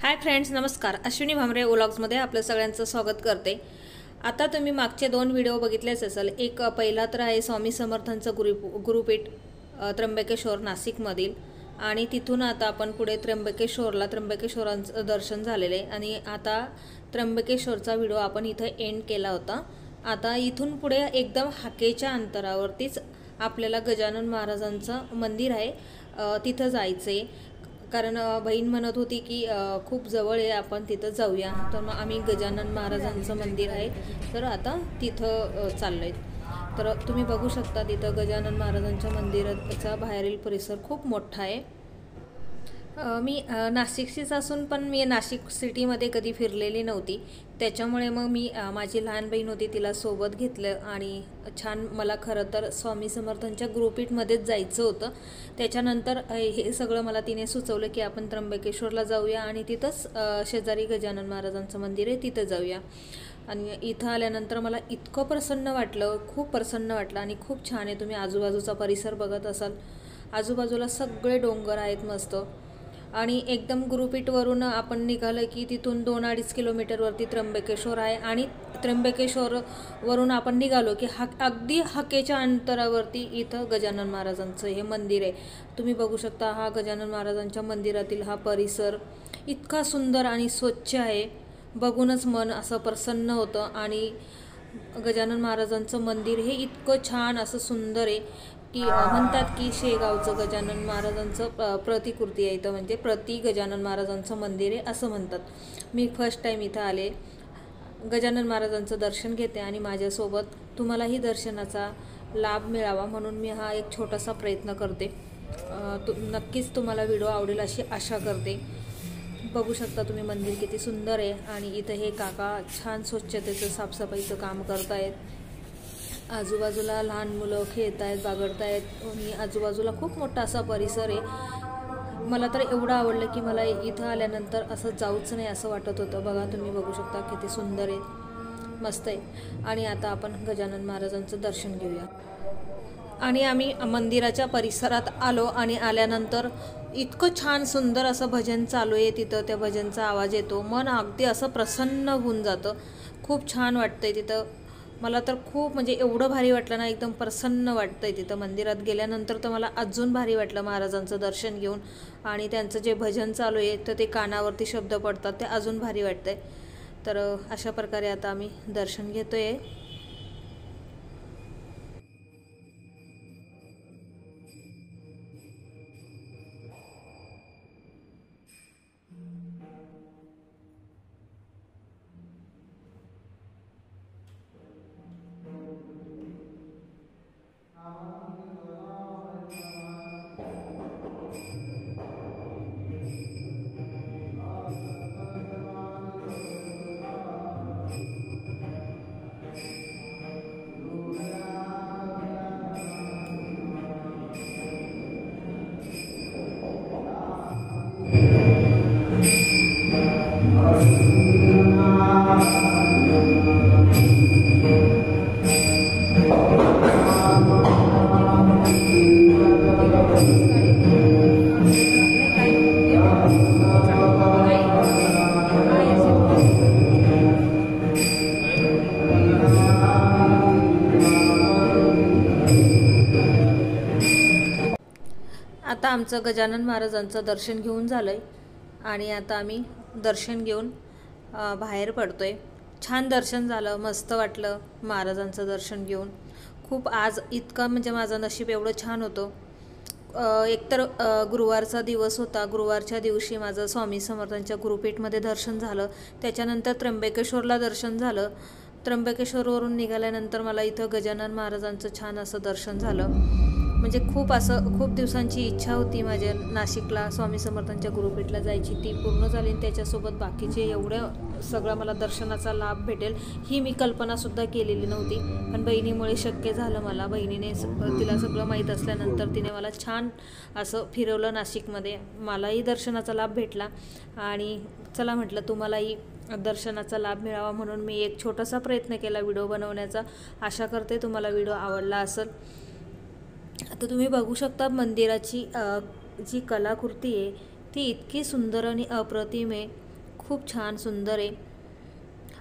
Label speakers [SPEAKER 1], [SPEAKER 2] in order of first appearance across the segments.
[SPEAKER 1] Hi friends नमस्कार. अश्विनी भामरे ओलॉग्समध्ये आपलं सगळ्यांचं स्वागत करते. आता तुम्ही मागचे दोन व्हिडिओ बघितलेच असाल. एक पहिला तर आहे स्वामी समर्थांचं गुरु गुरुपीठ त्र्यंबकेश्वर नाशिकमधील. आणि तिथून आता आपण पुढे त्र्यंबकेश्वरला त्र्यंबकेश्वरांचं दर्शन झालेलं. आहे आणि आता त्र्यंबकेश्वरचा व्हिडिओ आपण इथं एंड केला होता. आता इथून पुढे एकदम हाकेच्या अंतरावरतीच आपल्याला गजानन महाराजांचं मंदिर आहे. तिथं जायचं आहे कारण बहीण म्हणत होती की खूप जवळ आहे आपण तिथं जाऊया. तर मग आम्ही गजानन महाराजांचं मंदिर आहे. तर आता तिथं अ, आहे तर तुम्ही बघू शकता तिथं गजानन महाराजांच्या मंदिराचा बाहेरील परिसर खूप मोठा आहे. मी नाशिकशीच नाशिकचीच असून पण मी नाशिक सिटीमध्ये कधी फिरलेली नव्हती. त्याच्यामुळे मग मी माझी लहान बहीण होती तिला सोबत घेतलं आणि छान मला खरं तर स्वामी समर्थांच्या ग्रुपीटमध्येच जायचं होतं. त्याच्यानंतर हे सगळं मला तिने सुचवलं की आपण त्र्यंबकेश्वरला जाऊया आणि तिथंच शेजारी गजानन महाराजांचं मंदिर आहे तिथं जाऊया. आणि इथं आल्यानंतर मला इतकं प्रसन्न वाटलं खूप प्रसन्न वाटलं आणि खूप छान आहे. तुम्ही आजूबाजूचा परिसर बघत असाल. आजूबाजूला सगळे डोंगर आहेत मस्त. आणि एकदम गुरुपीठवरून आपण निघालं की तिथून दोन अडीच किलोमीटरवरती त्र्यंबकेश्वर आहे. आणि त्र्यंबकेश्वरवरून आपण निघालो की हा अगदी हाकेच्या अंतरावरती इथं गजानन महाराजांचं हे मंदिर आहे. तुम्ही बघू शकता हा गजानन महाराजांच्या मंदिरातील हा परिसर इतका सुंदर आणि स्वच्छ आहे. बघूनच मन असं प्रसन्न होतं आणि गजानन महाराजांचं मंदिर हे इतकं छान असं सुंदर आहे. की म्हणतात की शेगावचं गजानन महाराजांचं प्रतिकृती आहे इथं म्हणजे प्रति गजानन महाराजांचं मंदिर आहे असं म्हणतात. मी फर्स्ट टाईम इथं आले. गजानन महाराजांचं दर्शन घेते आणि माझ्यासोबत तुम्हालाही दर्शनाचा लाभ मिळावा म्हणून मी हा एक छोटासा प्रयत्न करते. तु नक्कीच तुम्हाला व्हिडिओ आवडेल अशी आशा करते. बघू शकता तुम्ही मंदिर किती सुंदर आहे आणि इथं हे काका छान स्वच्छतेचं साफसफाईचं काम करतायत. आजूबाजूला लहान मुलं खेळत आहेत बागडत आहेत आणि आजूबाजूला खूप मोठा असा परिसर आहे. मला तर एवढं आवडलं की मला इथं आल्यानंतर असं जाऊच नाही असं वाटत होतं. बघा तुम्ही बघू शकता किती सुंदर आहे. मस्त आहे. आणि आता आपण गजानन महाराजांचं दर्शन घेऊया. आणि आम्ही मंदिराच्या परिसरात आलो आणि आल्यानंतर इतकं छान सुंदर असं भजन चालू आहे तिथं. त्या भजनचा आवाज येतो. मन अगदी असं प्रसन्न होऊन जातं. खूप छान वाटतंय तिथं. मला तर खूप म्हणजे एवढं भारी वाटलं ना एकदम प्रसन्न वाटतंय तिथं. मंदिरात गेल्यानंतर तर मला अजून भारी वाटलं महाराजांचं दर्शन घेऊन. आणि त्यांचं जे भजन चालू आहे तर ते कानावरती शब्द पडतात ते अजून भारी वाटतंय. तर अशा प्रकारे आता आम्ही दर्शन घेतो आहे आता आमचं गजानन महाराजांचं दर्शन घेऊन झालं आहे आणि आता आम्ही दर्शन घेऊन बाहेर पडतो आहे छान दर्शन झालं मस्त वाटलं महाराजांचं दर्शन घेऊन. खूप आज इतकं म्हणजे माझं नशीब एवढं छान होतं. एकतर गुरुवारचा दिवस होता. गुरुवारच्या दिवशी माझं स्वामी समर्थांच्या गुरुपीठमध्ये दर्शन झालं. त्याच्यानंतर त्र्यंबकेश्वरला दर्शन झालं. त्र्यंबकेश्वरवरून निघाल्यानंतर मला इथं गजानन महाराजांचं छान असं दर्शन झालं. म्हणजे खूप असं खूप दिवसांची इच्छा होती माझ्या नाशिकला स्वामी समर्थांच्या गुरुपीठला जायची. ती पूर्ण झाली आणि त्याच्यासोबत बाकीचे एवढं सगळं मला दर्शनाचा लाभ भेटेल. ही मी कल्पनासुद्धा केलेली नव्हती. पण बहिणीमुळे शक्य झालं मला. बहिणीने तिला सगळं माहीत असल्यानंतर तिने मला छान असं फिरवलं नाशिकमध्ये. मलाही दर्शनाचा लाभ भेटला. आणि चला म्हटलं तुम्हालाही दर्शनाचा लाभ मिळावा म्हणून मी एक छोटासा प्रयत्न केला व्हिडिओ बनवण्याचा. आशा करते तुम्हाला व्हिडिओ आवडला असेल. आता तुम्ही बघू शकता मंदिराची जी कलाकृती आहे ती इतकी सुंदर आणि अप्रतिम आहे. खूप छान सुंदर आहे.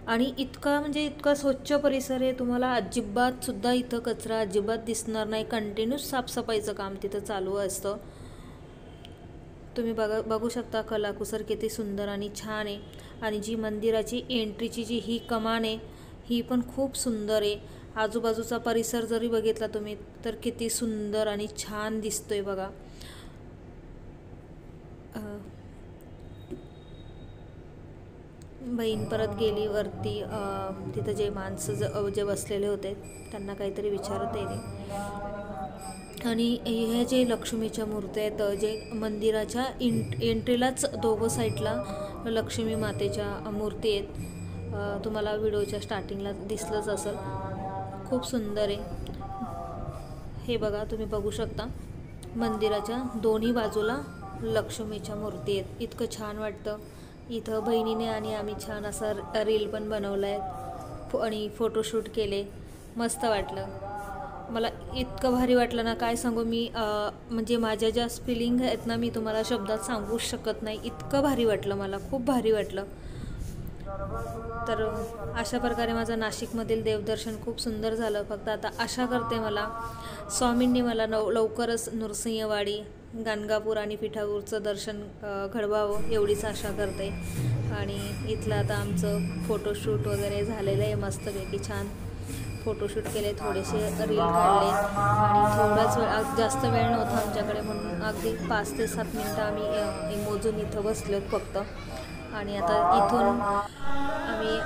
[SPEAKER 1] आणि इतका म्हणजे इतका स्वच्छ परिसर आहे तुम्हाला अजिबातसुद्धा इथं कचरा अजिबात दिसणार नाही. कंटिन्यूस साफसफाईचं काम तिथं चालू असतं. तुम्ही बघा बघू शकता कलाकुसर किती सुंदर आणि छान आहे. आणि जी मंदिराची एंट्रीची जी ही कमान आहे ही पण खूप सुंदर आहे. आजूबाजूचा परिसर जरी बघितला तुम्ही तर किती सुंदर आणि छान दिसतोय बघा. बहीण परत गेली वरती तिथं जे माणसं ज जे बसलेले होते त्यांना काहीतरी विचारत येते आणि ह्या जे लक्ष्मीच्या मूर्त्या आहेत जे मंदिराच्या इंट एंट्रीलाच दोघं साईडला लक्ष्मी मातेच्या मूर्ती आहेत. तुम्हाला व्हिडिओच्या स्टार्टिंगला दिसलंच असेल. खूप सुंदर आहे. हे बघा तुम्ही बघू शकता. मंदिराच्या दोन्ही बाजूला लक्ष्मीच्या मूर्ती आहेत. इतकं छान वाटतं. इथं बहिणीने आणि आम्ही छान असा रील पण बनवला आहे फो आणि फोटोशूट केले. मस्त वाटलं. मला इतकं भारी वाटलं ना काय सांगू मी म्हणजे माझ्या ज्या फिलिंग आहेत ना मी तुम्हाला शब्दात सांगूच शकत नाही. इतकं भारी वाटलं मला खूप भारी वाटलं. तर अशा प्रकारे माझं नाशिकमधील देवदर्शन खूप सुंदर झालं. फक्त आता आशा करते मला स्वामींनी मला नव लवकरच नृसिंहवाडी गाणगापूर आणि पिठापूरचं दर्शन घडवावं एवढीच आशा करते. आणि इथलं आता आमचं फोटोशूट वगैरे झालेलं आहे मस्तपैकी छान. फोटोशूट केले थोडेसे रील काढले. आणि थोडाच वेळ जास्त वेळ नव्हता आमच्याकडे म्हणून अगदी पाच ते सात मिनटं आम्ही मोजून इथं बसलो फक्त. आणि आता इथून आम्ही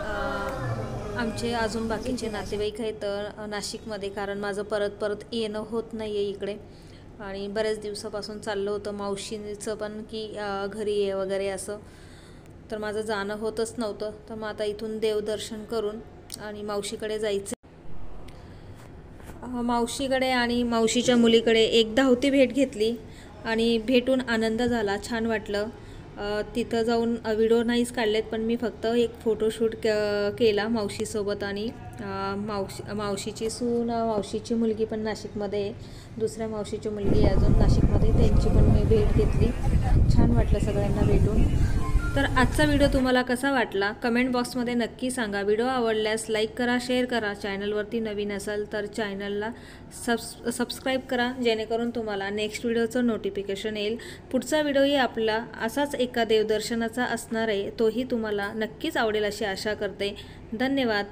[SPEAKER 1] आमचे अजून बाकीचे नातेवाईक आहेत नाशिकमध्ये कारण माझं परत परत येणं होत नाही आहे इकडे. आणि बऱ्याच दिवसापासून चाललं होतं मावशीचं पण की घरी ये वगैरे असं. तर माझं जाणं होतच नव्हतं. तर मग आता इथून देवदर्शन करून आणि मावशीकडे जायचं. मावशीकडे आणि मावशीच्या मुलीकडे एकदा होती भेट घेतली आणि भेटून आनंद झाला. छान वाटलं. तिथं जाऊन व्हिडिओ नाहीच काढलेत पण मी फक्त एक फोटोशूट क केला मावशीसोबत आणि मावशी मावशीची सून मावशीची मुलगी पण नाशिकमध्ये आहे. दुसऱ्या मावशीची मुलगी अजून नाशिकमध्ये त्यांची पण मी भेट घेतली. छान वाटलं सगळ्यांना भेटून. तर आजचा व्हिडिओ तुम्हाला कसा वाटला? कमेंट बॉक्समध्ये नक्की सांगा. व्हिडिओ आवडल्यास लाईक करा शेअर करा. चॅनलवरती नवीन असाल तर चॅनलला सबस् सबस्क्राईब करा जेणेकरून तुम्हाला नेक्स्ट व्हिडिओचं नोटिफिकेशन येईल. पुढचा व्हिडिओही आपला असाच एका देवदर्शनाचा असणार आहे तोही तुम्हाला नक्कीच आवडेल अशी आशा करते. धन्यवाद.